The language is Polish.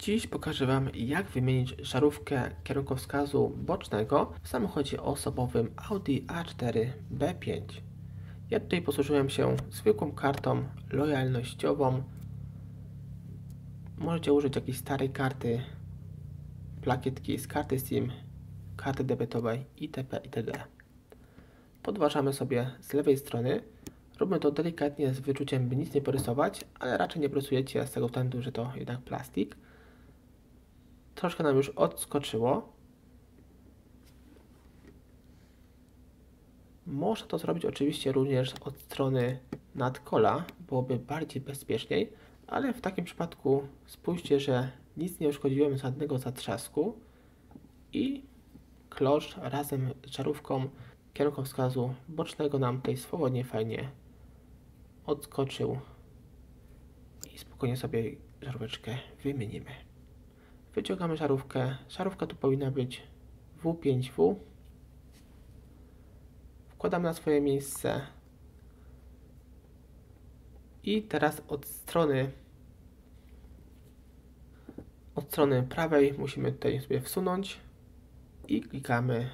Dziś pokażę Wam, jak wymienić żarówkę kierunkowskazu bocznego w samochodzie osobowym Audi A4 B5. Ja tutaj posłużyłem się zwykłą kartą lojalnościową. Możecie użyć jakiejś starej karty, plakietki z karty SIM, karty debetowej itp. itd. Podważamy sobie z lewej strony. Róbmy to delikatnie z wyczuciem, by nic nie porysować, ale raczej nie porysujecie z tego względu, że to jednak plastik troszkę nam już odskoczyło. Można to zrobić oczywiście również od strony nadkola, byłoby bardziej bezpieczniej, ale w takim przypadku spójrzcie, że nic nie uszkodziłem żadnego zatrzasku i klosz razem z żarówką kierunkowskazu bocznego nam tutaj swobodnie, fajnie odskoczył i spokojnie sobie żaróweczkę wymienimy. Wyciągamy żarówkę. Żarówka tu powinna być W5W. Wkładamy na swoje miejsce. I teraz od strony od strony prawej musimy tutaj sobie wsunąć i klikamy